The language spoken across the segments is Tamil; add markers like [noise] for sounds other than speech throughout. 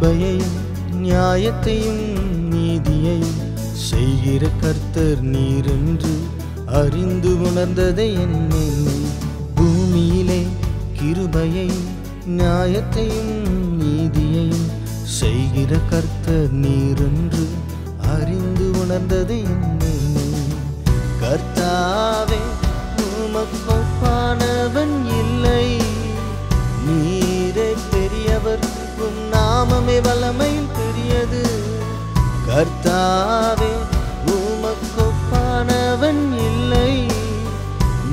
கிருபையையும் நியாயத்தையும் நீதியையும் செய்கிற கர்த்தர் நீரென்று அறிந்து உணர்ந்ததை என்னை பூமியிலே கிருபையையும் நியாயத்தையும் நீதியையும் செய்கிற கர்த்தர் நீரென்று அறிந்து உணர்ந்ததை என்னை கர்த்தாவே உமக்கொப்பானவன் நாமமே வல்லமையில் பெரியது. கர்த்தாவே உமக்கொப்பானவன் இல்லை.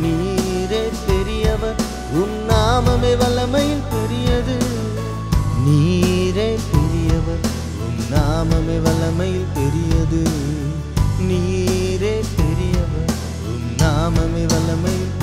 நீரே பெரியவர் உம் நாமமே வல்லமையில் பெரியது. நீரே பெரியவர் உம் நாமமே வல்லமையில் பெரியது. நீரே பெரியவர் உம் நாமமே வல்லமையில்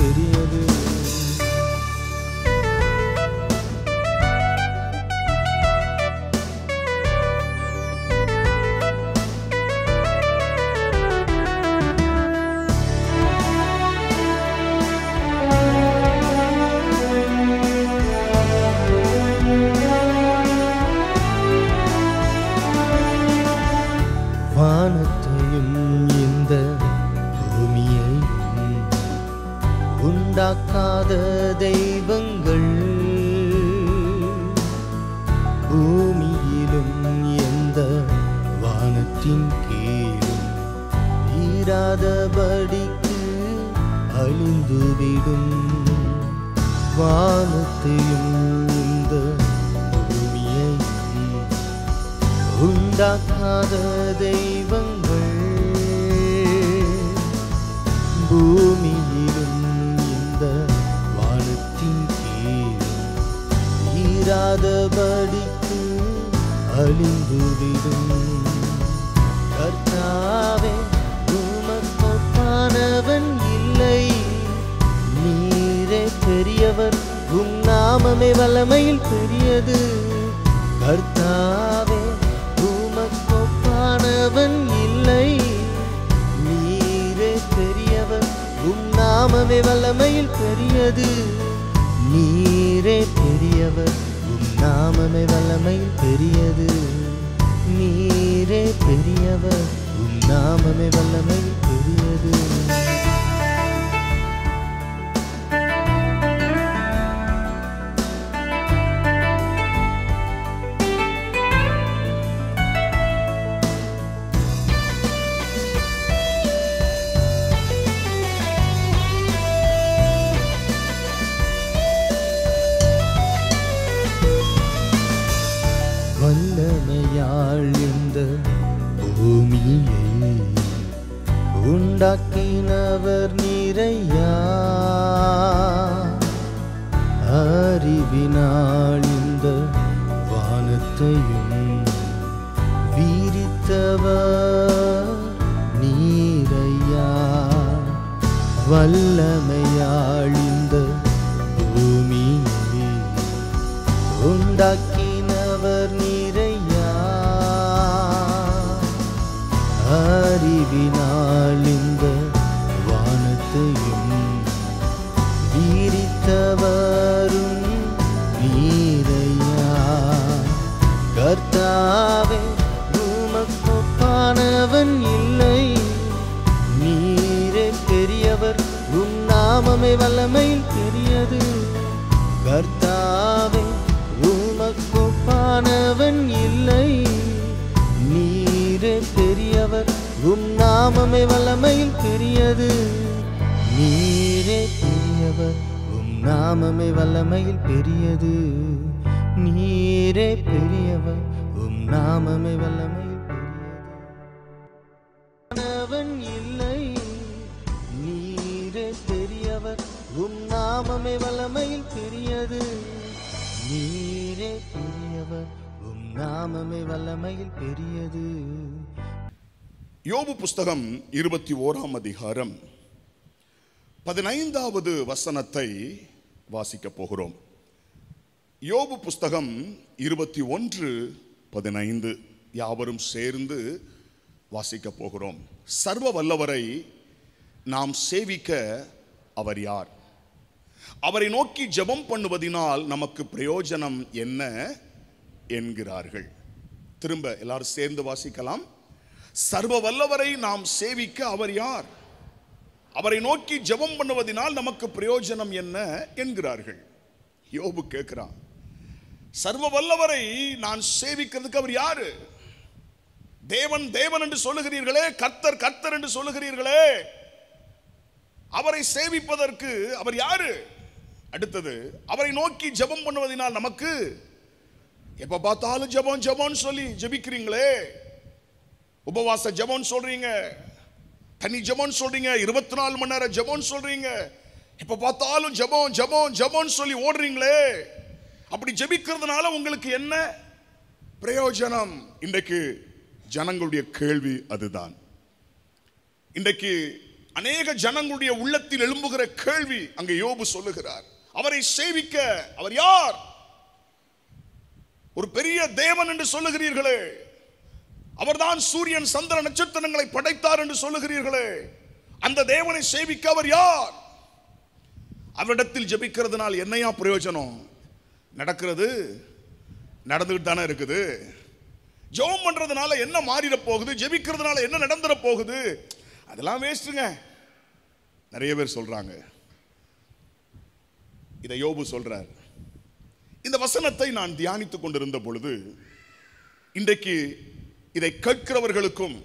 வரும் நீரையா? கர்த்தாவே உமக்கொப்பானவன் இல்லை. நீரே பெரியவர் உம் நாமமே வல்லமையில் பெரியது. கர்த்தாவே உமக்கொப்பானவன் இல்லை. நீரே பெரியவர் உம் நாமமே வல்லமையில் பெரியது. நீரே பெரியவர் நாமமே வல்லமையில் பெரியது. நீரே பெரியவர் உம் நாமமே வல்லமையில் பெரியது இல்லை நீரே பெரியவர் உம் நாமமே வல்லமையில் பெரியது. நீரே பெரியவர் உம் நாமமே வல்லமையில் பெரியது. யோபு புஸ்தகம் இருபத்தி ஓராம் அதிகாரம். பதினைந்தாவது வசனத்தை வாசிக்க போகிறோம். யோபு புஸ்தகம் இருபத்தி ஒன்று பதினைந்து. யாவரும் சேர்ந்து வாசிக்கப் போகிறோம். சர்வ வல்லவரை நாம் சேவிக்க அவர் யார்? அவரை நோக்கி ஜெபம் பண்ணுவதினால் நமக்கு பிரயோஜனம் என்ன என்கிறார்கள். திரும்ப எல்லாரும் சேர்ந்து வாசிக்கலாம். சர்வ வல்லவரை நாம் சேவிக்க அவர் யார்? அவரை நோக்கி ஜெபம் பண்ணுவதனால் நமக்கு பிரயோஜனம் என்ன என்கிறார்கள். யோபு கேட்கிறான் சர்வ வல்லவரை நான் சேவிக்கிறதுக்கு அவர் யாரு? தேவன் தேவன் என்று சொல்லுகிறீர்களே கர்த்தர் கர்த்தர் என்று சொல்லுகிறீர்களே. அவரை சேவிப்பதற்கு அவர் யாரு? அடுத்தது அவரை நோக்கி ஜெபம் பண்ணுவதனால் நமக்கு எப்ப பார்த்தாலும் ஜெபம் ஜெபம்னு சொல்லி ஜெபிக்கிறீங்களே. உபவாச ஜெபம் சொல்றீங்க. தனி ஜெபம் சொல்றீங்க. இருபத்தி நாலு மணி நேரம் ஜெபம் சொல்றீங்க. இப்போ பார்த்தாலும் ஜெபம் ஜெபம் ஜெபம்னு சொல்லி ஓடுறீங்களே. அப்படி ஜெபிக்கிறதுனால உங்களுக்கு என்ன பிரயோஜனம்? இன்றைக்கு ஜனங்களுடைய கேள்வி அதுதான். இன்றைக்கு அநேக ஜனங்களுடைய உள்ளத்தில் எழும்புகிற கேள்வி அங்கே யோபு சொல்லுகிறார். அவரை சேவிக்க அவர் யார்? ஒரு பெரிய தேவன் என்று சொல்லுகிறீர்களே. அவர்தான் சூரியன் சந்திர நட்சத்திரங்களை படைத்தார் என்று சொல்லுகிறீர்களே. அந்த தேவனை சேவிக்க அவர் யார்? அவரிடத்தில் ஜபிக்கிறதுனால் என்னையா பிரயோஜனம்? நடக்கிறது நடந்துகிட்டு தானே இருக்குது. ஜெபம் பண்றதுனால என்ன மாறிட போகுது? ஜெபிக்கிறதுனால என்ன நடந்துட போகுது? அதெல்லாம் வேஸ்ட்டுங்க நிறைய பேர் சொல்றாங்க. இதை யோபு சொல்றார். இந்த வசனத்தை நான் தியானித்துக் கொண்டிருந்த பொழுது இன்றைக்கு இதை கேட்கிறவர்களுக்கும்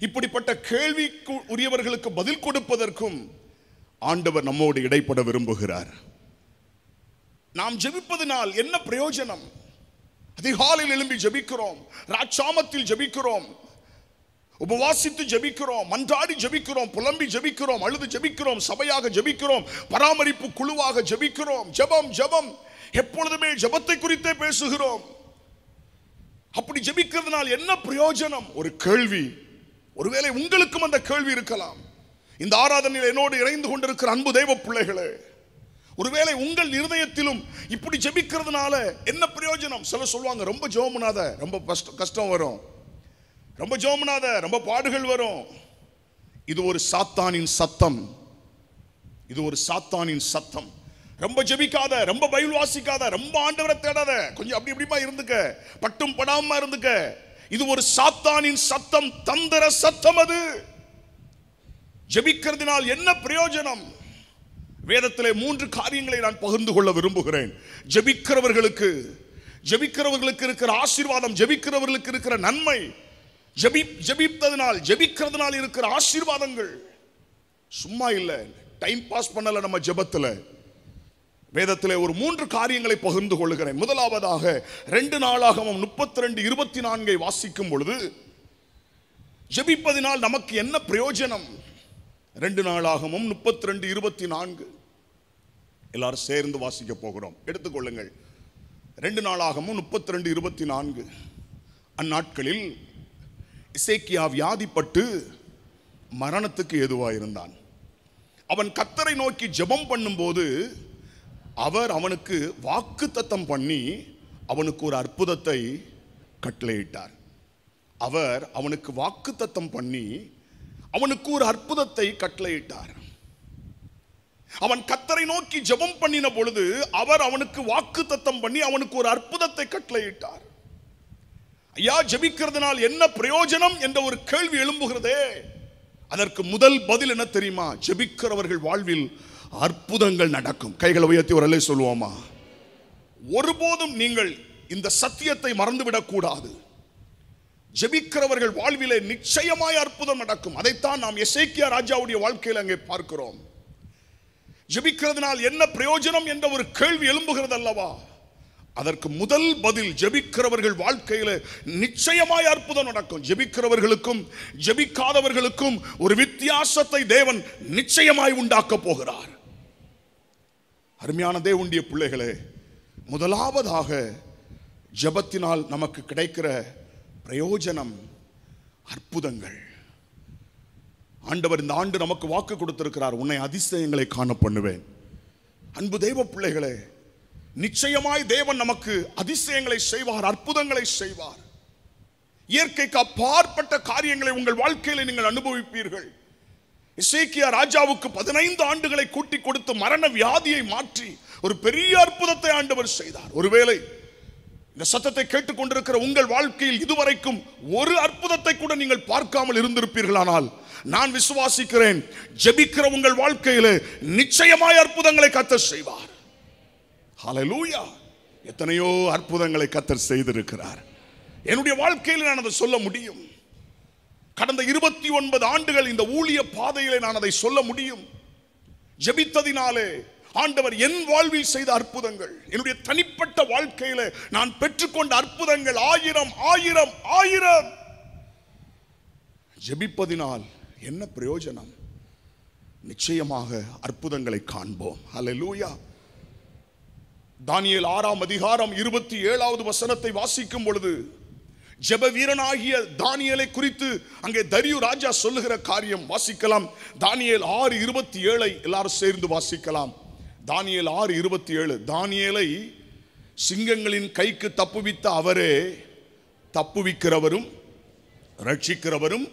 இப்படிப்பட்ட கேள்விக்கு உரியவர்களுக்கு பதில் கொடுப்பதற்கும் ஆண்டவர் நம்மோடு இடைப்பட விரும்புகிறார். நாம் ஜெபிப்பதனால் என்ன பிரயோஜனம்? அதிகாலையில் எழும்பி ஜெபிக்கிறோம் ராட்சாமத்தில் ஜெபிக்கிறோம் உபவாசித்து ஜெபிக்கிறோம் மன்றாடி ஜெபிக்கிறோம் புலம்பி ஜபிக்கிறோம் அழுது ஜெபிக்கிறோம் சபையாக ஜெபிக்கிறோம் பராமரிப்பு குழுவாக ஜெபிக்கிறோம் ஜெபம் ஜெபம். எப்பொழுதுமே ஜெபத்தை குறித்தே பேசுகிறோம். அப்படி ஜெபிக்கிறதுனால் என்ன பிரயோஜனம்? ஒரு கேள்வி. ஒருவேளை உங்களுக்கும் அந்த கேள்வி இருக்கலாம். இந்த ஆராதனையில் என்னோடு இணைந்து கொண்டிருக்கிற அன்பு தெய்வ பிள்ளைகளே ஒருவேளை உங்கள் இருதயத்திலும் இப்படி ஜெபிக்கிறதுனால என்ன பிரயோஜனம்? சில சொல்லுவாங்க ரொம்ப ஜெபம் ரொம்ப கஷ்டம் கஷ்டம் வரும். ரொம்ப ஜெபம் ரொம்ப பாடுகள் வரும். இது ஒரு சாத்தானின் சத்தம். இது ஒரு சாத்தானின் சத்தம். ரொம்ப ஜெபிக்காத ரொம்ப பைபிள் வாசிக்காத ரொம்ப ஆண்டவரை தேடாத. கொஞ்சம் அப்படி இப்படிமா இருந்துக்க. பட்டும் படாம இருந்துக்க. இது ஒரு சாத்தானின் சத்தம் தந்திர சத்தம் அது. ஜெபிக்கிறதுனால் என்ன பிரயோஜனம்? வேதத்திலே மூன்று காரியங்களை நான் பகிர்ந்து கொள்ள விரும்புகிறேன். ஜெபிக்கிறவர்களுக்கு ஜெபிக்கிறவர்களுக்கு இருக்கிற ஆசீர்வாதம் ஜெபிக்கிறவர்களுக்கு இருக்கிற நன்மை ஜெபி ஜெபித்ததினால் ஜெபிக்கிறதுனால் இருக்கிற ஆசீர்வாதங்கள். சும்மா இல்லை. டைம் பாஸ் பண்ணலை நம்ம ஜெபத்தில். வேதத்திலே ஒரு மூன்று காரியங்களை பகிர்ந்து கொள்கிறேன் முதலாவதாக ரெண்டு நாளாகவும் முப்பத்தி ரெண்டு இருபத்தி நான்கை வாசிக்கும் பொழுது ஜெபிப்பதினால் நமக்கு என்ன பிரயோஜனம்? ரெண்டு நாளாகவும் முப்பத்தி ரெண்டு இருபத்தி நான்கு எல்லாரும் சேர்ந்து வாசிக்க போகிறோம். எடுத்துக்கொள்ளுங்கள் ரெண்டு நாளாகவும் முப்பத்தி ரெண்டு இருபத்தி நான்கு அந்நாட்களில் இசைக்கியா வியாதிப்பட்டு மரணத்துக்கு ஏதுவாயிருந்தான். அவன் கத்தரை நோக்கி ஜெபம் பண்ணும்போது அவர் அவனுக்கு வாக்கு தத்தம் பண்ணி அவனுக்கு ஒரு அற்புதத்தை கட்டளையிட்டார். அவர் அவனுக்கு வாக்கு தத்தம் பண்ணி அவனுக்கு ஒரு அற்புதத்தை கட்டளையிட்டார். அவன் கத்தரை நோக்கி ஜெபம் பண்ணின பொழுது அவர் அவனுக்கு வாக்கு தத்தம் பண்ணி அவனுக்கு ஒரு அற்புதத்தை கட்டளையிட்டார். ஐயா ஜெபிக்கிறதுனால் என்ன பிரயோஜனம் என்ற ஒரு கேள்வி எழும்புகிறதே. அதற்கு முதல் பதில் என்ன தெரியுமா? ஜெபிக்கிறவர்கள் வாழ்வில் அற்புதங்கள் நடக்கும். கைகளை உயர்த்தி ஒரு சொல்லுவோமா? ஒருபோதும் நீங்கள் இந்த சத்தியத்தை மறந்துவிடக்கூடாது ஜெபிக்கிறவர்கள் வாழ்விலே நிச்சயமாய் அற்புதம் நடக்கும். அதைத்தான் நாம் எசேக்கியா ராஜாவுடைய வாழ்க்கையில் அங்கே பார்க்கிறோம். ஜெபிக்கிறதுனால் என்ன பிரயோஜனம் என்ற ஒரு கேள்வி எழும்புகிறது அல்லவா? அதற்கு முதல் பதில் ஜெபிக்கிறவர்கள் வாழ்க்கையில நிச்சயமாய் அற்புதம் நடக்கும். ஜெபிக்கிறவர்களுக்கும் ஜெபிக்காதவர்களுக்கும் ஒரு வித்தியாசத்தை தேவன் நிச்சயமாய் உண்டாக்கப் போகிறார். அருமையான தேவனுடைய பிள்ளைகளே முதலாவதாக ஜெபத்தினால் நமக்கு கிடைக்கிற பிரயோஜனம் அற்புதங்கள். ஆண்டவர் இந்த ஆண்டு நமக்கு வாக்கு கொடுத்திருக்கிறார். உன்னை அதிசயங்களை காண பண்ணுவேன். அன்பு தெய்வ பிள்ளைகளே நிச்சயமாய் தேவன் நமக்கு அதிசயங்களை செய்வார் அற்புதங்களை செய்வார். இயற்கைக்கு அப்பாற்பட்ட காரியங்களை உங்கள் வாழ்க்கையில் நீங்கள் அனுபவிப்பீர்கள். இசைக்கியா ராஜாவுக்கு பதினைந்து ஆண்டுகளை கூட்டி கொடுத்து மரண வியாதியை மாற்றி ஒரு பெரிய அற்புதத்தை ஆண்டவர் செய்தார். ஒருவேளை இந்த சத்தத்தை கேட்டுக்கொண்டிருக்கிற உங்கள் வாழ்க்கையில் இதுவரைக்கும் ஒரு அற்புதத்தை கூட நீங்கள் பார்க்காமல் இருந்திருப்பீர்களானால் நான் விசுவாசிக்கிறேன் ஜெபிக்கிற உங்கள் வாழ்க்கையில் நிச்சயமாய் அற்புதங்களை கத்தர் செய்வார். ஹalleluya எத்தனையோ அற்புதங்களை கத்தர் செய்திருக்கிறார். என்னுடைய வாழ்க்கையில் நான் அதை சொல்ல முடியும். கடந்த இருபத்தி ஒன்பது ஆண்டுகள் இந்த ஊழிய பாதையிலே நான் அதை சொல்ல முடியும். ஜெபித்ததினாலே ஆண்டவர் என் வாழ்வில் செய்த அற்புதங்கள் என்னுடைய தனிப்பட்ட வாழ்க்கையில நான் பெற்றுக்கொண்ட அற்புதங்கள் ஆயிரம் ஆயிரம் ஆயிரம். ஜெபிப்பதினால் என்ன பிரயோஜனம்? நிச்சயமாக அற்புதங்களை காண்போம். அல்ல லூயா தானியல் ஆறாம் அதிகாரம் இருபத்தி ஏழாவது வசனத்தை வாசிக்கும் பொழுது ஜெப வீரனாகிய தானியலை குறித்து அங்கே தரியு ராஜா சொல்லுகிற காரியம் வாசிக்கலாம். தானியல் ஆறு இருபத்தி ஏழை எல்லாரும் சேர்ந்து வாசிக்கலாம். தானியல் ஆறு இருபத்தி ஏழு தானியலை சிங்கங்களின் கைக்கு தப்புவித்த அவரே தப்புவிக்கிறவரும் ரட்சிக்கிறவரும்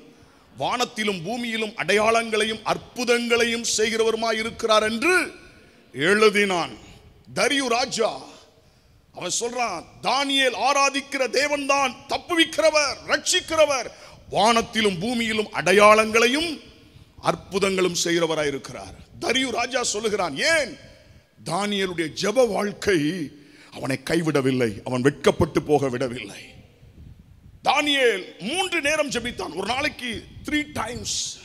வானத்திலும் பூமியிலும் அடையாளங்களையும் அற்புதங்களையும் செய்கிறவருமாய் இருக்கிறார் என்று எழுதினான். தரியு ராஜா அவன் சொல்றான் தானியேல் ஆராதிக்கிற தேவன்தான் தப்புவிக்கிறவர் ரட்சிக்கிறவர். வானத்திலும் பூமியிலும் அடையாளங்களையும் அற்புதங்களும் செய்கிறவராய் இருக்கிறார். தரியு ராஜா சொல்லுகிறான் ஏன்? தானியலுடைய ஜெப வாழ்க்கை அவனை கைவிடவில்லை அவன் வெட்கப்பட்டு போக விடவில்லை. தானியேல் மூன்று நேரம் ஜபித்தான். ஒரு நாளைக்கு த்ரீ டைம்ஸ்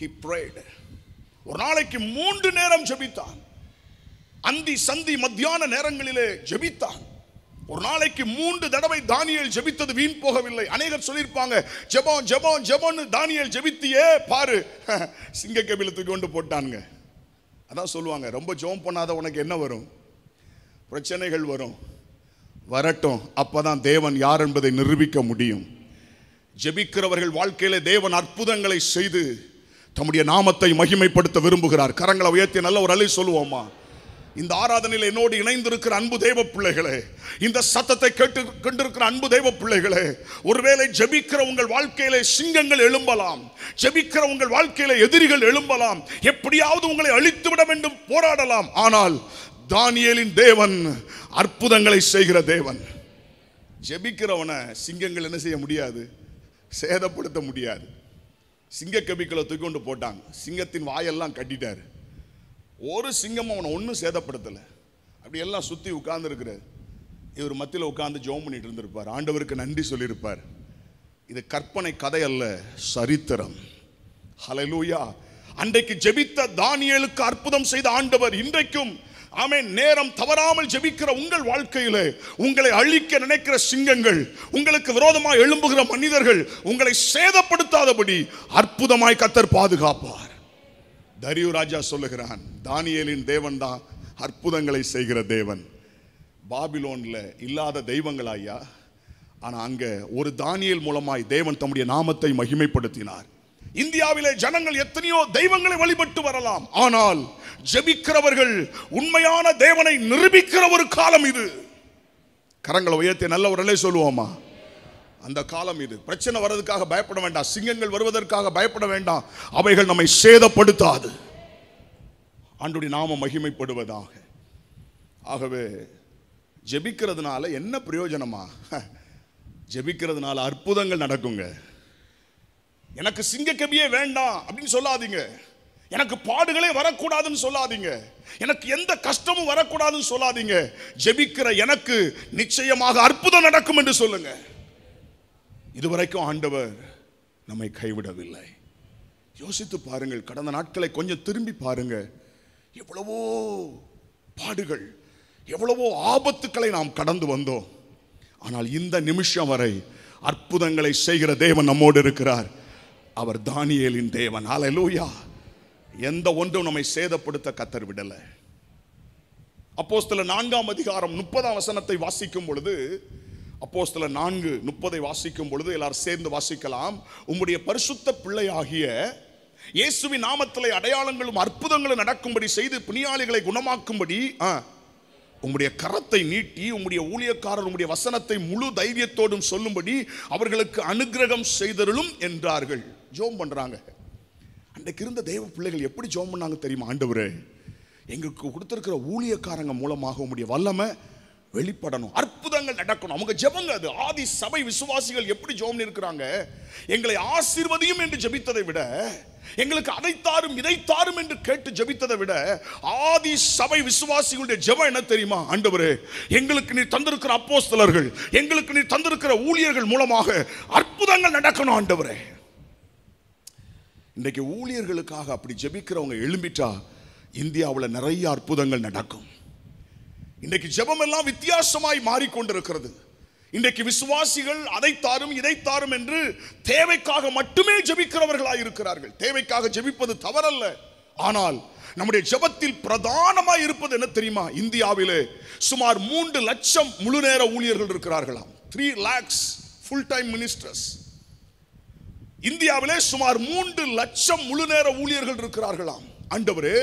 ஹி prayed. ஒரு நாளைக்கு மூன்று நேரம் ஜபித்தான். அந்தி சந்தி மத்தியான நேரங்களிலே ஜெபித்தான் ஒரு நாளைக்கு மூன்று தடவை தானியல் ஜெபித்தது வீண் போகவில்லை. அநேகர் சொல்லியிருப்பாங்க ஜெபம் ஜெபம் ஜெபம்னு தானியல் ஜெபித்தியே பாரு. [laughs] சிங்க கபிலத்துக்கு கொண்டு போட்டானுங்க. அதான் சொல்லுவாங்க ரொம்ப ஜெபம் பண்ணாத உனக்கு என்ன வரும்? பிரச்சனைகள் வரும். வரட்டும் அப்பதான் தேவன் யார் என்பதை நிரூபிக்க முடியும். ஜெபிக்கிறவர்கள் வாழ்க்கையில தேவன் அற்புதங்களை செய்து தம்முடைய நாமத்தை மகிமைப்படுத்த விரும்புகிறார். கரங்களை உயர்த்தி நல்ல ஒரு அலை சொல்லுவோமா? இந்த ஆராதனையில் என்னோடு இணைந்திருக்கிற அன்பு தெய்வ பிள்ளைகளே இந்த சத்தத்தை கேட்டு கொண்டிருக்கிற அன்பு தெய்வ பிள்ளைகளே ஒருவேளை ஜெபிக்கிற உங்கள் வாழ்க்கையிலே சிங்கங்கள் எழும்பலாம் ஜெபிக்கிற உங்கள் வாழ்க்கையில எதிரிகள் எழும்பலாம் எப்படியாவது உங்களை அழித்து விட வேண்டும் போராடலாம். ஆனால் தானியலின் தேவன் அற்புதங்களை செய்கிற தேவன். ஜெபிக்கிறவனை சிங்கங்கள் என்ன செய்ய முடியாது? சேதப்படுத்த முடியாது. சிங்க கபிக்களை தூக்கி கொண்டு போட்டாங்க. சிங்கத்தின் வாயெல்லாம் கட்டிட்டாரு. ஒரு சிங்கம் அவனை ஒன்றும் சேதப்படுத்தலை. அப்படி எல்லாம் சுற்றி உட்கார்ந்துருக்கிறார். இவர் மத்தியில் உட்காந்து ஜெபம் பண்ணிட்டு இருந்திருப்பார். ஆண்டவருக்கு நன்றி சொல்லியிருப்பார். இது கற்பனை கதை அல்ல சரித்திரம். ஹலலூயா அன்றைக்கு ஜெபித்த தானியலுக்கு அற்புதம் செய்த ஆண்டவர் இன்றைக்கும் ஆமே நேரம் தவறாமல் ஜெபிக்கிற உங்கள் வாழ்க்கையில் உங்களை அழிக்க நினைக்கிற சிங்கங்கள் உங்களுக்கு விரோதமாய் எழும்புகிற மனிதர்கள் உங்களை சேதப்படுத்தாதபடி அற்புதமாய் கத்தர் பாதுகாப்பார். தரியு ராஜா சொல்லுகிறான் தானியலின் தேவன் தான் அற்புதங்களை செய்கிற தேவன். பாபிலோன்ல இல்லாத தெய்வங்கள் ஐயா ஆனால் அங்கே ஒரு தானியல் மூலமாய் தேவன் தம்முடைய நாமத்தை மகிமைப்படுத்தினார். இந்தியாவிலே ஜனங்கள் எத்தனையோ தெய்வங்களை வழிபட்டு வரலாம். ஆனால் ஜெபிக்கிறவர்கள் உண்மையான தேவனை நிரூபிக்கிற ஒரு காலம் இது. கரங்களை உயர்த்தி நல்ல உரலே சொல்லுவோமா? அந்த காலம் இது. பிரச்சனை வர்றதுக்காக பயப்பட வேண்டாம். சிங்கங்கள் வருவதற்காக பயப்பட வேண்டாம். அவைகள் நம்மை சேதப்படுத்தாது. ஆண்டுடைய நாம மகிமைப்படுவதாக. ஆகவே ஜெபிக்கிறதுனால என்ன பிரயோஜனமா? ஜெபிக்கிறதுனால அற்புதங்கள் நடக்குங்க. எனக்கு சிங்கக்கபியே வேண்டாம் அப்படின்னு சொல்லாதீங்க. எனக்கு பாடுகளே வரக்கூடாதுன்னு சொல்லாதீங்க. எனக்கு எந்த கஷ்டமும் வரக்கூடாதுன்னு சொல்லாதீங்க. ஜெபிக்கிற எனக்கு நிச்சயமாக அற்புதம் நடக்கும் என்று சொல்லுங்கள் இதுவரைக்கும் ஆண்டவர் நம்மை கைவிடவில்லை. யோசித்து பாருங்கள் கடந்த நாட்களை கொஞ்சம் திரும்பி பாருங்க எவ்வளவோ பாடுகள் எவ்வளவோ ஆபத்துக்களை நாம் கடந்து வந்தோம். ஆனால் இந்த நிமிஷம் வரை அற்புதங்களை செய்கிற தேவன் நம்மோடு இருக்கிறார். அவர் தானியலின் தேவன். ஹalleluya எந்த ஒன்றும் நம்மை சேதப்படுத்த கத்தர் விடலை. அப்போஸ்தல நான்காம் அதிகாரம் முப்பதாம் வசனத்தை வாசிக்கும் பொழுது அப்போஸ்தல நான்கு முப்பதை வாசிக்கும் பொழுது எல்லாரும் சேர்ந்து வாசிக்கலாம். உம்முடைய பரிசுத்த பிள்ளையாகிய இயேசுவின் நாமத்திலே அடையாளங்களும் அற்புதங்களும் நடக்கும்படி செய்து பிணியாளிகளை குணமாக்கும்படி ஆ, உம்முடைய கரத்தை நீட்டி உம்முடைய ஊழியக்காரர் உம்முடைய வசனத்தை முழு தைரியத்தோடும் சொல்லும்படி அவர்களுக்கு அனுக்கிரகம் செய்தருளும் என்றார்கள். ஜோம் பண்ணுறாங்க அன்றைக்கு இருந்த தெய்வ பிள்ளைகள் எப்படி ஜோம் பண்ணாங்க தெரியுமா ஆண்டவரே? எங்களுக்கு கொடுத்துருக்கிற ஊழியக்காரங்க மூலமாக உம்முடைய வல்லமை வெளிப்படணும் அற்புதங்கள் நடக்கணும். அவங்க ஜெபங்க அது. ஆதி சபை விசுவாசிகள் எப்படி ஜெபம் இருக்கிறாங்க எங்களை ஆசீர்வதியும் என்று ஜெபித்ததை விட எங்களுக்கு அதை தாரும் இதை தாரும் என்று கேட்டு ஜெபித்ததை விட ஆதி சபை விசுவாசிகளுடைய ஜெபம் என்ன தெரியுமா? ஆண்டவரே எங்களுக்கு நீ தந்திருக்கிற அப்போஸ்தலர்கள் எங்களுக்கு நீ தந்திருக்கிற ஊழியர்கள் மூலமாக அற்புதங்கள் நடக்கணும் ஆண்டவரே. இன்றைக்கு ஊழியர்களுக்காக அப்படி ஜெபிக்கிறவங்க எழும்பிட்டா இந்தியாவில் நிறைய அற்புதங்கள் நடக்கும். இன்றைக்கு ஜெபம் எல்லாம் வித்தியாசமாய் மாறிக்கொண்டிருக்கிறது. இன்றைக்கு விசுவாசிகள் அதை தாரும் இதை தாரும் என்று தேவைக்காக மட்டுமே ஜெபிக்கிறவர்களாய் இருக்கிறார்கள். தேவைக்காக ஜெபிப்பது தவறல்ல. ஆனால் நம்முடைய ஜெபத்தில் பிரதானமாக இருப்பது என்ன தெரியுமா? இந்தியாவிலே சுமார் மூன்று லட்சம் முழு நேர ஊழியர்கள் இருக்கிறார்களாம். Three lakhs full time ministers இந்தியாவிலே சுமார் மூன்று லட்சம் முழு நேர ஊழியர்கள் இருக்கிறார்களாம். ஆண்டவரே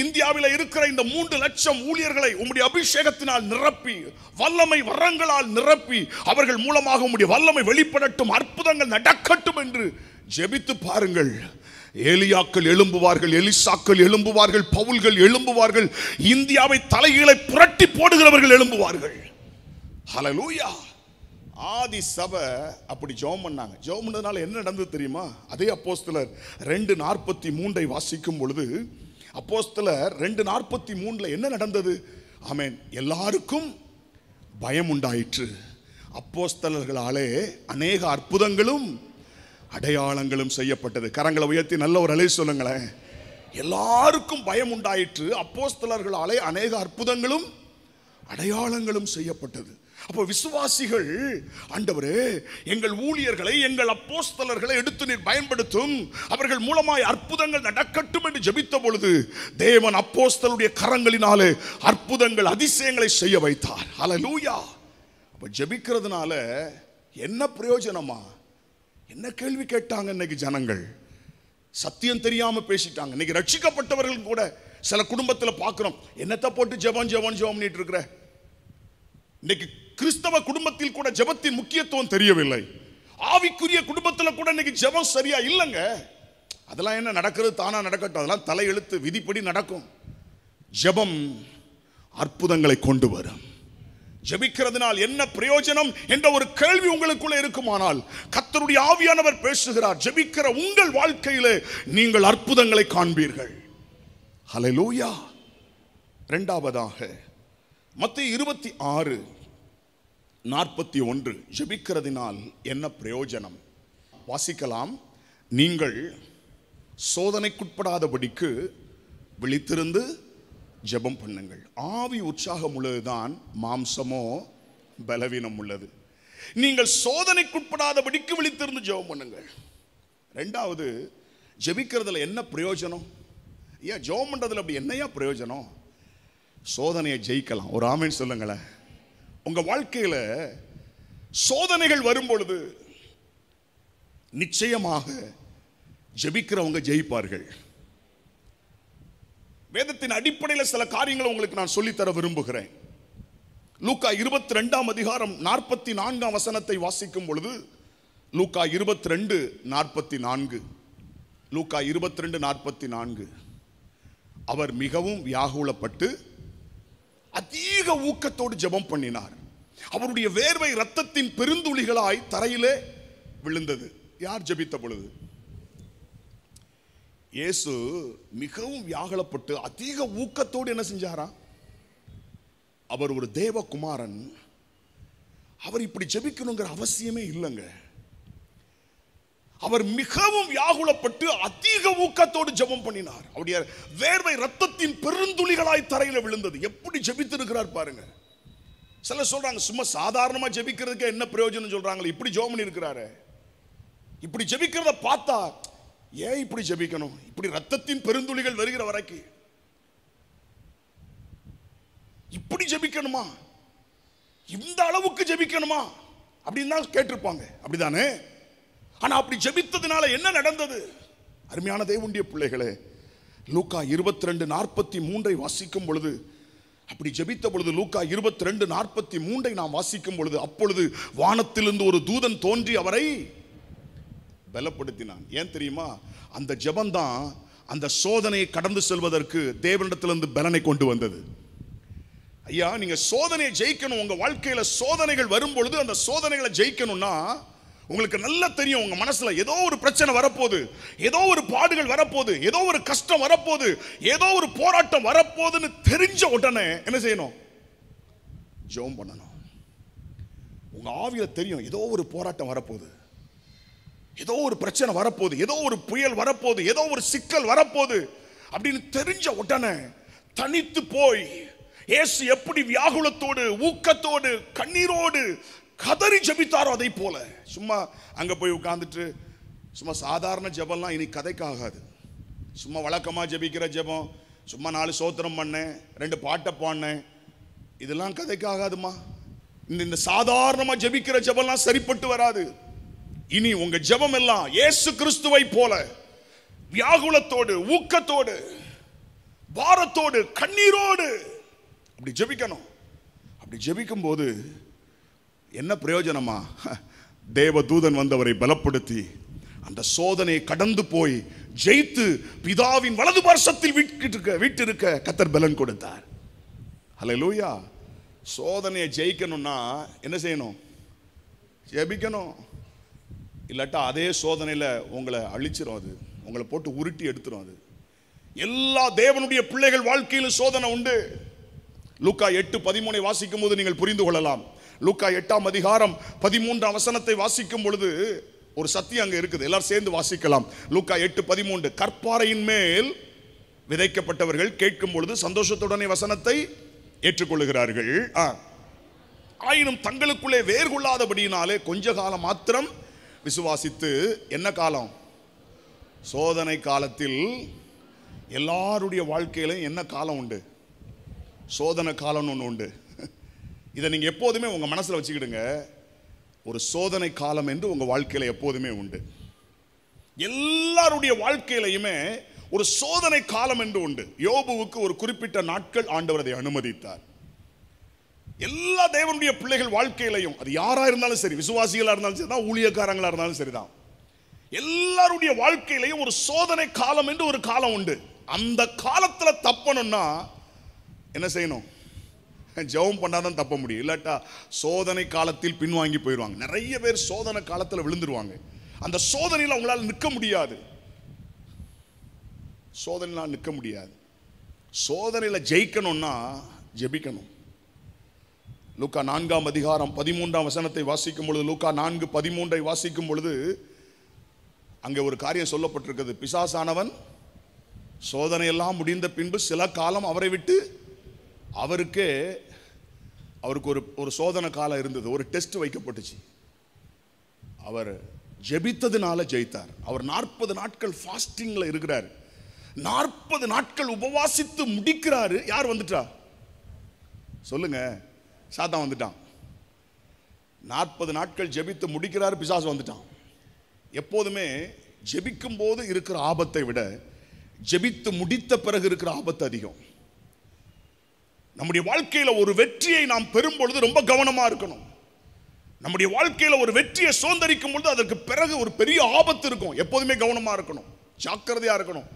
இந்தியாவில் இருக்கிற இந்த மூன்று லட்சம் ஊழியர்களை உம்முடைய அபிஷேகத்தினால் நிரப்பி வல்லமை வரங்களால் நிரப்பி அவர்கள் மூலமாக உம்முடைய வல்லமை வெளிப்படட்டும் அற்புதங்கள் நடக்கட்டும் என்று ஜெபித்து பாருங்கள். ஏலியாக்கள் எழும்புவார்கள் எலிசாக்கள் எழும்புவார்கள் பவுல்கள் எழும்புவார்கள் இந்தியாவை தலைகளை புரட்டி போடுகிறவர்கள் எழும்புவார்கள். ஹலலூயா ஆதி சபை அப்படி ஜெபம் பண்ணாங்க. ஜோம் பண்ணதுனால என்ன நடந்தது தெரியுமா? அதே அப்போஸ்தலர் ரெண்டு நாற்பத்தி மூன்றை வாசிக்கும் பொழுது அப்போஸ்தலர் ரெண்டு நாற்பத்தி மூணில் என்ன நடந்தது? ஆமேன். எல்லாருக்கும் பயம் உண்டாயிற்று. அப்போஸ்தலர்களாலே அநேக அற்புதங்களும் அடையாளங்களும் செய்யப்பட்டது. கரங்களை உயர்த்தி நல்ல ஒரு அலை சொல்லுங்களேன். எல்லாருக்கும் பயம் உண்டாயிற்று. அப்போஸ்தலர்களாலே அநேக அற்புதங்களும் அடையாளங்களும் செய்யப்பட்டது. அப்போ விசுவாசிகள் ஆண்டவரே எங்கள் ஊழியர்களை எங்கள் அப்போஸ்தலர்களை எடுத்து நீர் பயன்படுத்தும். அவர்கள் மூலமாய் அற்புதங்கள் நடக்கட்டும் என்று ஜெபித்த பொழுது தேவன் அப்போஸ்தலுடைய கரங்களினாலே அற்புதங்கள் அதிசயங்களை செய்ய வைத்தார். அலலூயா அப்போ ஜெபிக்கிறதுனால என்ன பிரயோஜனமா? என்ன கேள்வி கேட்டாங்க இன்னைக்கு ஜனங்கள்? சத்தியம் தெரியாமல் பேசிட்டாங்க. இன்னைக்கு ரட்சிக்கப்பட்டவர்கள் கூட சில குடும்பத்தில் பார்க்குறோம் என்னத்தை போட்டு ஜெபம் ஜெபம் ஜெபம் பண்ணிட்டு இருக்கிற இன்னைக்கு கிறிஸ்தவ குடும்பத்தில் கூட ஜெபத்தின் முக்கியத்துவம் தெரியவில்லை. ஆவிக்குரிய குடும்பத்தில் கூட இன்னைக்கு ஜெபம் சரியா இல்லைங்க. அதெல்லாம் என்ன நடக்கிறது? தானா நடக்கட்டும். அதெல்லாம் தலையெழுத்து விதிப்படி நடக்கும். ஜெபம் அற்புதங்களை கொண்டு வரும். ஜெபிக்கிறதுனால் என்ன பிரயோஜனம் என்ற ஒரு கேள்வி உங்களுக்குள்ள இருக்குமானால் கத்தருடைய ஆவியானவர் பேசுகிறார் ஜெபிக்கிற உங்கள் வாழ்க்கையிலே நீங்கள் அற்புதங்களை காண்பீர்கள். ஹலலூயா இரண்டாவதாக மத்திய இருபத்தி ஆறு நாற்பத்தி ஒன்று. ஜெபிக்கிறதினால் என்ன பிரயோஜனம்? வாசிக்கலாம். நீங்கள் சோதனைக்குட்படாதபடிக்கு விழித்திருந்து ஜெபம் பண்ணுங்கள். ஆவி உற்சாகம் உள்ளதுதான் மாம்சமோ பலவீனம் உள்ளது. நீங்கள் சோதனைக்குட்படாதபடிக்கு விழித்திருந்து ஜெபம் பண்ணுங்கள். ரெண்டாவது ஜெபிக்கிறதுல என்ன பிரயோஜனம்? ஏன் ஜெபம் பண்ணுறதுல அப்படி என்னையா பிரயோஜனம்? சோதனையை ஜெயிக்கலாம். ஒரு ஆமைன்னு சொல்லுங்களேன். உங்கள் வாழ்க்கையில சோதனைகள் வரும் பொழுது நிச்சயமாக ஜெபிக்கிறவங்க ஜெயிப்பார்கள். வேதத்தின் அடிப்படையில் சில காரியங்களை உங்களுக்கு நான் சொல்லித்தர விரும்புகிறேன். லூக்கா இருபத்தி ரெண்டாம் அதிகாரம் நாற்பத்தி நான்காம் வசனத்தை வாசிக்கும் பொழுது லூக்கா இருபத்தி ரெண்டு நாற்பத்தி நான்கு லூக்கா இருபத்தி ரெண்டு நாற்பத்தி நான்கு அவர் மிகவும் வியாகுலப்பட்டு அதிக ஊக்கத்தோடு ஜெபம் பண்ணினார். அவருடைய வேர்வை ரத்தத்தின் பெருந்துளிகளாய் தரையிலே விழுந்தது. யார் ஜெபித்த பொழுது? இயேசு மிகவும் வியாகலப்பட்டு அதிக ஊக்கத்தோடு என்ன செஞ்சாரா? அவர் ஒரு தேவகுமாரன். அவர் இப்படி ஜெபிக்கணுங்கிற அவசியமே இல்லைங்க. அவர் மிகவும் வியாகுலப்பட்டு அதிக ஊக்கத்தோடு ஜெபம் பண்ணினார். அவருடைய வேர்வை ரத்தத்தின் பெருந்துளிகளாய் தரையில விழுந்தது. எப்படி ஜெபித்திருக்கிறார் பாருங்க. சில சொல்றாங்க சும்மா சாதாரணமா ஜெபிக்கிறதுக்கு என்ன பிரயோஜனம் சொல்றாங்களே இப்படி ஜெபம் பண்ணியிருக்கிறாரு. இப்படி ஜெபிக்கிறத பார்த்தா ஏன் இப்படி ஜெபிக்கணும்? இப்படி ரத்தத்தின் பெருந்துளிகள் வருகிற வரைக்கும் இப்படி ஜெபிக்கணுமா? இந்த அளவுக்கு ஜெபிக்கணுமா? அப்படின்னு தான் கேட்டிருப்பாங்க. அப்படிதானே? ஆனால் அப்படி ஜெபித்ததுனால என்ன நடந்தது? அருமையான தேவண்டிய பிள்ளைகளே லூக்கா இருபத்தி ரெண்டு நாற்பத்தி மூன்றை வாசிக்கும் பொழுது அப்படி ஜெபித்த பொழுது லூக்கா இருபத்தி ரெண்டு நாற்பத்தி மூன்றை நாம் வாசிக்கும் பொழுது அப்பொழுது வானத்திலிருந்து ஒரு தூதன் தோன்றி அவரை பலப்படுத்தினான். ஏன் தெரியுமா? அந்த ஜபந்தான் அந்த சோதனையை கடந்து செல்வதற்கு தேவனிடத்திலிருந்து பலனை கொண்டு வந்தது. ஐயா நீங்க சோதனையை ஜெயிக்கணும். உங்க வாழ்க்கையில சோதனைகள் வரும் பொழுது அந்த சோதனைகளை ஜெயிக்கணும்னா உங்களுக்கு நல்லா தெரியும் உங்க மனசுல ஏதோ ஒரு பிரச்சனை வரப்போகுது ஏதோ ஒரு பாடுகள் வரப்போகுது ஏதோ ஒரு கஷ்டம் வரப்போகுது ஏதோ ஒரு போராட்டம் வரப்போகுதுன்னு தெரிஞ்ச உடனே என்ன செய்யணும்? ஜெபம் பண்ணணும். உங்க ஆவியில தெரியும் ஏதோ ஒரு போராட்டம் வரப்போகுது ஏதோ ஒரு பிரச்சனை வரப்போகுது ஏதோ ஒரு புயல் வரப்போகுது ஏதோ ஒரு சிக்கல் வரப்போகுது அப்படின்னு தெரிஞ்ச உடனே தனித்து போய் இயேசு எப்படி வியாகுலத்தோடு ஊக்கத்தோடு கண்ணீரோடு கதறி ஜெபித்தாரோ அதை போல. சும்மா அங்கே போய் உட்காந்துட்டு சும்மா சாதாரண ஜெபம்லாம் இனி கதைக்காகாது. சும்மா வழக்கமாக ஜெபிக்கிற ஜெபம் சும்மா நாலு சோத்திரம் பண்ணேன் ரெண்டு பாட்டை பாடினேன். இதெல்லாம் கதைக்காகாதுமா. இந்த இந்த சாதாரணமாக ஜெபிக்கிற ஜபம்லாம் சரிப்பட்டு வராது. இனி உங்கள் ஜபம் எல்லாம் இயேசு கிறிஸ்துவை போல வியாகுலத்தோடு ஊக்கத்தோடு பாரத்தோடு கண்ணீரோடு அப்படி ஜெபிக்கணும். அப்படி ஜபிக்கும் போது என்ன பிரயோஜனமா? தேவ தூதன் வந்தவரை பலப்படுத்தி அந்த சோதனையை கடந்து போய் ஜெயித்து பிதாவின் வலது பார்சத்தில் வீட்டிருக்க வீட்டிருக்க கத்தர் பலன் கொடுத்தார். ஹalleluya. சோதனையை ஜெயிக்கணும்னா என்ன செய்யணும்? ஜெபிக்கணும். இல்லாட்டா அதே சோதனையில் உங்களை அழிச்சிரும் அது. உங்களை போட்டு உருட்டி எடுத்துரும் அது. எல்லா தேவனுடைய பிள்ளைகள் வாழ்க்கையிலும் சோதனை உண்டு. லூக்கா எட்டு பதிமூனை வாசிக்கும் போது நீங்கள் புரிந்து கொள்ளலாம். லூக்கா எட்டாம் அதிகாரம் பதிமூன்றாம் வசனத்தை வாசிக்கும் பொழுது ஒரு சத்தியம் அங்கே இருக்குது. எல்லாரும் சேர்ந்து வாசிக்கலாம். லூக்கா எட்டு பதிமூன்று. கற்பாறையின் மேல் விதைக்கப்பட்டவர்கள் கேட்கும் பொழுது சந்தோஷத்துடனே வசனத்தை ஏற்றுக்கொள்ளுகிறார்கள். ஆ. ஆயினும் தங்களுக்குள்ளே வேர் கொள்ளாதபடியினாலே கொஞ்ச காலம் மாத்திரம் விசுவாசித்து என்ன காலம்? சோதனை காலத்தில் எல்லாருடைய வாழ்க்கையிலும் என்ன காலம் உண்டு? சோதனை காலம்னு ஒன்று உண்டு. இதை நீங்கள் எப்போதுமே உங்கள் மனசில் வச்சுக்கிடுங்க. ஒரு சோதனை காலம் என்று உங்கள் வாழ்க்கையில எப்போதுமே உண்டு. எல்லாருடைய வாழ்க்கையிலையுமே ஒரு சோதனை காலம் என்று உண்டு. யோபுவுக்கு ஒரு குறிப்பிட்ட நாட்கள் ஆண்டவர் அதை அனுமதித்தார். எல்லா தேவனுடைய பிள்ளைகள் வாழ்க்கையிலையும் அது யாராக இருந்தாலும் சரி விசுவாசிகளாக இருந்தாலும் சரி தான் ஊழியக்காரங்களாக இருந்தாலும் சரிதான். எல்லாருடைய வாழ்க்கையிலையும் ஒரு சோதனை காலம் என்று ஒரு காலம் உண்டு. அந்த காலத்தில் தப்பணும்னா என்ன செய்யணும்? ஜெபம் பண்ணாதான் தப்ப முடியும். இல்லாட்டா சோதனை காலத்தில் பின்வாங்கி போயிடுவாங்க. நிறைய பேர் சோதனை காலத்தில் விழுந்துருவாங்க. அந்த சோதனையில் அவங்களால நிற்க முடியாது. சோதனையில் நிற்க முடியாது. சோதனையில் ஜெயிக்கணும்னா ஜெபிக்கணும். லூக்கா நான்காம் அதிகாரம் பதிமூன்றாம் வசனத்தை வாசிக்கும் பொழுது லூக்கா நான்கு பதிமூன்றை வாசிக்கும் பொழுது அங்கே ஒரு காரியம் சொல்லப்பட்டிருக்கிறது. பிசாசானவன் சோதனையெல்லாம் முடிந்த பின்பு சில காலம் அவரை விட்டு அவருக்கே அவருக்கு ஒரு ஒரு சோதனை காலம் இருந்தது ஒரு டெஸ்ட் வைக்கப்பட்டுச்சு. அவர் ஜெபித்ததுனால ஜெயித்தார். அவர் நாற்பது நாட்கள் ஃபாஸ்டிங்கில் இருக்கிறார். நாற்பது நாட்கள் உபவாசித்து முடிக்கிறாரு. யார் வந்துட்டா? சொல்லுங்க. சாத்தான் வந்துட்டான். நாற்பது நாட்கள் ஜெபித்து முடிக்கிறாரு பிசாசு வந்துட்டான். எப்போதுமே ஜெபிக்கும் போது இருக்கிற ஆபத்தை விட ஜெபித்து முடித்த பிறகு இருக்கிற ஆபத்து அதிகம். நம்முடைய வாழ்க்கையில் ஒரு வெற்றியை நாம் பெறும் பொழுது ரொம்ப கவனமாக இருக்கணும். நம்முடைய வாழ்க்கையில் ஒரு வெற்றியை சோந்தரிக்கும் பொழுது அதற்கு பிறகு ஒரு பெரிய ஆபத்து இருக்கும். எப்போதுமே கவனமாக இருக்கணும். ஜாக்கிரதையாக இருக்கணும்.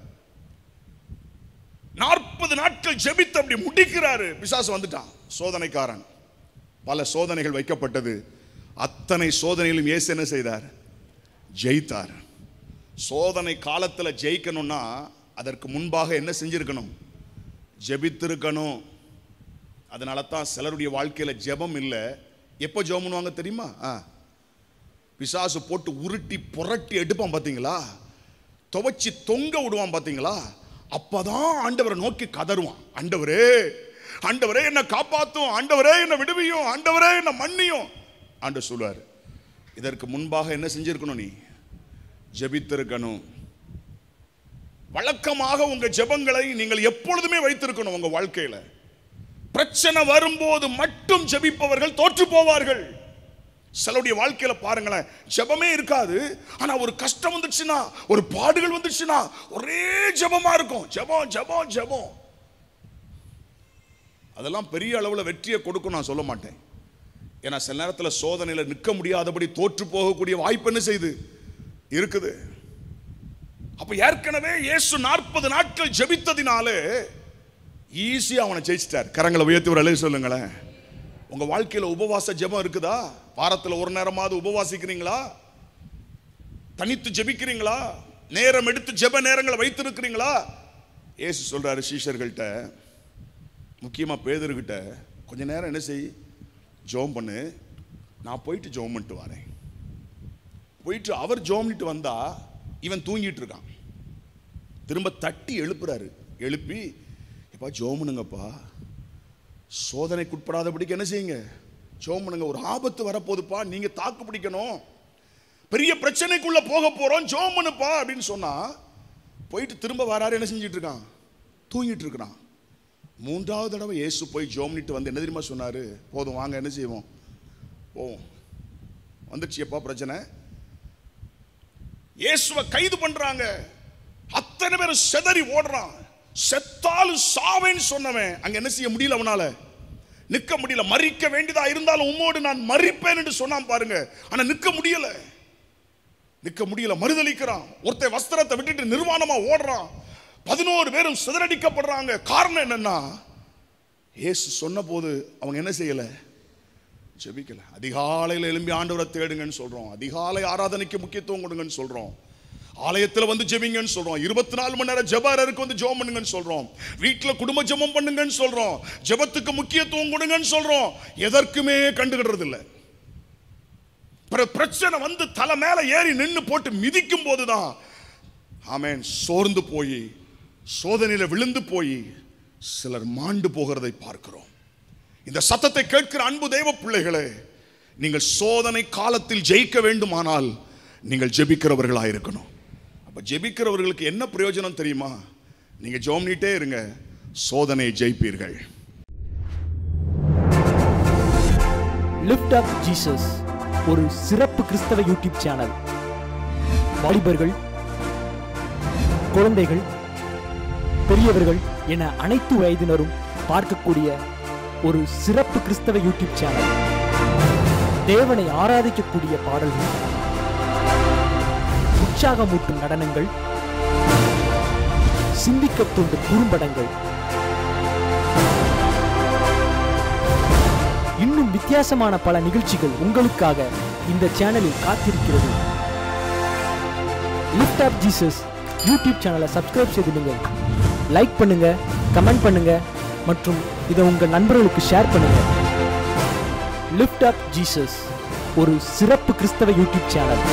நாற்பது நாட்கள் ஜெபித்து அப்படி முடிக்கிறாரு. பிசாசு வந்துட்டான். சோதனைக்காரன். பல சோதனைகள் வைக்கப்பட்டது. அத்தனை சோதனையிலும் இயேசு என்ன செய்தார்? ஜெயித்தார். சோதனை காலத்தில் ஜெயிக்கணும்னா அதற்கு முன்பாக என்ன செஞ்சிருக்கணும்? ஜெபித்திருக்கணும். அதனால தான் சிலருடைய வாழ்க்கையில் ஜெபம் இல்லை. எப்போ ஜெபம் பண்ணுவாங்க தெரியுமா? ஆ. பிசாசு போட்டு உருட்டி புரட்டி எடுப்பான் பார்த்தீங்களா துவைச்சி தொங்க விடுவான் பார்த்தீங்களா அப்போதான் ஆண்டவரை நோக்கி கதருவான் ஆண்டவரே ஆண்டவரே என்னை காப்பாற்றும் ஆண்டவரே என்னை விடுவியும். ஆண்டவரே என்னை மன்னியும். ஆண்டு சொல்லுவார் இதற்கு முன்பாக என்ன செஞ்சிருக்கணும் நீ? ஜெபித்திருக்கணும். வழக்கமாக உங்கள் ஜெபங்களை நீங்கள் எப்பொழுதுமே வைத்திருக்கணும் உங்கள் வாழ்க்கையில். பிரச்சனை வரும்போது மட்டும் ஜெபிப்பவர்கள் தோற்று போவார்கள். சிலருடைய வாழ்க்கையில பாருங்களேன் ஜெபமே இருக்காது. ஆனா ஒரு கஷ்டம் வந்துச்சுன்னா ஒரு பாடுகள் வந்துச்சுன்னா ஒரே ஜெபமா இருக்கும். ஜெபம் ஜெபம் ஜெபம். அதெல்லாம் பெரிய அளவில் வெற்றியை கொடுக்கும் நான் சொல்ல மாட்டேன். ஏன்னா சில நேரத்தில் சோதனையில் நிற்க முடியாதபடி தோற்று போகக்கூடிய வாய்ப்பு என்ன செய்யுது இருக்குது. அப்போ ஏற்கனவே இயேசு நாற்பது நாட்கள் ஜபித்ததினாலே ஈஸியாக அவனை ஜெயிச்சிட்டார். கரங்களை உயர்த்தி ஒரு அழகு சொல்லுங்களேன். உங்க வாழ்க்கையில உபவாச ஜெபம் இருக்குதா? வாரத்தில் ஒரு நேரமாவது உபவாசிக்கிறீங்களா? தனித்து ஜெபிக்கிறீங்களா? நேரம் எடுத்து ஜெப நேரங்களை வைத்திருக்கிறீங்களா? ஏசு சொல்றாரு சீஷர்கள்ட்ட முக்கியமா பேதர்கிட்ட கொஞ்ச நேரம் என்ன செய் ஜோம் பண்ணு. நான் போயிட்டு ஜோம் பண்ணிட்டு வரேன். போயிட்டு அவர் ஜோம் பண்ணிட்டு வந்தா இவன் தூங்கிட்டு இருக்கான். திரும்ப தட்டி எழுப்புறாரு. எழுப்பி எப்பா ஜோமுனுங்கப்பா. சோதனைக்கு சோதனைக்குட்படாதபடிக்கு என்ன செய்யுங்க? ஜோமுனுங்க ஒரு ஆபத்து வரப்போகுதுப்பா நீங்க தாக்கு பிடிக்கணும். பெரிய பிரச்சனைக்குள்ள போக போகிறோம் ஜோமுனுப்பா அப்படின்னு சொன்னா போயிட்டு திரும்ப வராரு என்ன செஞ்சிட்டு இருக்கான் தூங்கிட்டு இருக்கிறான் மூன்றாவது தடவை இயேசு போய் ஜோம்னிட்டு வந்து என்ன தெரியுமா சொன்னாரு? போதும் வாங்க என்ன செய்வோம்? போவோம். வந்துடுச்சு எப்பா பிரச்சனை. இயேசுவை கைது பண்றாங்க. அத்தனை பேர் செதறி ஓடுறான். செத்தாலும் சாவேன்னு சொன்னவன். அங்க என்ன செய்ய முடியல அவனால? நிற்க முடியல. மறிக்க வேண்டியதா இருந்தாலும் உம்மோடு நான் மறிப்பேன் என்று சொன்னான் பாருங்க. ஆனா நிற்க முடியல. நிற்க முடியல. மறுதளிக்கிறான் ஒருத்தன் வஸ்திரத்தை விட்டுட்டு நிர்வாணமா ஓடுறான். பதினோரு பேரும் சிதறடிக்கப்படுறாங்க. காரணம் என்னன்னா ஏசு சொன்ன போது அவங்க என்ன செய்யல? ஜெபிக்கல. அதிகாலையில் எழும்பி ஆண்டவரை தேடுங்கன்னு சொல்றோம். அதிகாலை ஆராதனைக்கு முக்கியத்துவம் கொடுங்கன்னு சொல்றோம். ஆலயத்தில் வந்து ஜெபிங்கன்னு சொல்றோம். இருபத்தி நாலு மணி நேரம் ஜெபாரருக்கு வந்து ஜெபம் பண்ணுங்கன்னு சொல்றோம். வீட்டில் குடும்ப ஜெபம் பண்ணுங்கன்னு சொல்றோம். ஜெபத்துக்கு முக்கியத்துவம் கொடுங்கன்னு சொல்றோம். எதற்குமே கண்டுகிடுறது இல்லை பிற- பிரச்சனை வந்து தலை மேலே ஏறி நின்று போட்டு மிதிக்கும் போதுதான் ஆமேன் சோர்ந்து போய் சோதனையில் விழுந்து போய் சிலர் மாண்டு போகிறதை பார்க்கிறோம். இந்த சத்தத்தை கேட்கிற அன்பு தெய்வ பிள்ளைகளே நீங்கள் சோதனை காலத்தில் ஜெயிக்க வேண்டுமானால் நீங்கள் ஜெபிக்கிறவர்களாக இருக்கணும் அப்போ ஜெபிக்கிறவர்களுக்கு என்ன பிரயோஜனம் தெரியுமா? நீங்க ஜோம்னிட்டே இருங்க. சோதனை ஜெயிப்பீர்கள். லிஃப்ட் அப் ஜீசஸ் ஒரு சிறப்பு கிறிஸ்தவ யூடியூப் சேனல். வாலிபர்கள் குழந்தைகள் பெரியவர்கள் என அனைத்து வயதினரும் பார்க்கக்கூடிய ஒரு சிறப்பு கிறிஸ்தவ யூடியூப் சேனல். தேவனை ஆராதிக்கக்கூடிய பாடல்கள். உற்சாகமூட்டும் நடனங்கள் சிந்திக்க தூண்டும் குறும்படங்கள். இன்னும் வித்தியாசமான பல நிகழ்ச்சிகள் உங்களுக்காக இந்த சேனலில் காத்திருக்கிறது. லிஃப்ட் ஆப் ஜீசஸ் யூடியூப் சேனலை சப்ஸ்கிரைப் செய்திடுங்க லைக் பண்ணுங்க கமெண்ட் பண்ணுங்க மற்றும் இதை உங்கள் நண்பர்களுக்கு ஷேர் பண்ணுங்க. லிஃப்ட் ஆப் ஜீசஸ் ஒரு சிறப்பு கிறிஸ்தவ யூடியூப் சேனல்.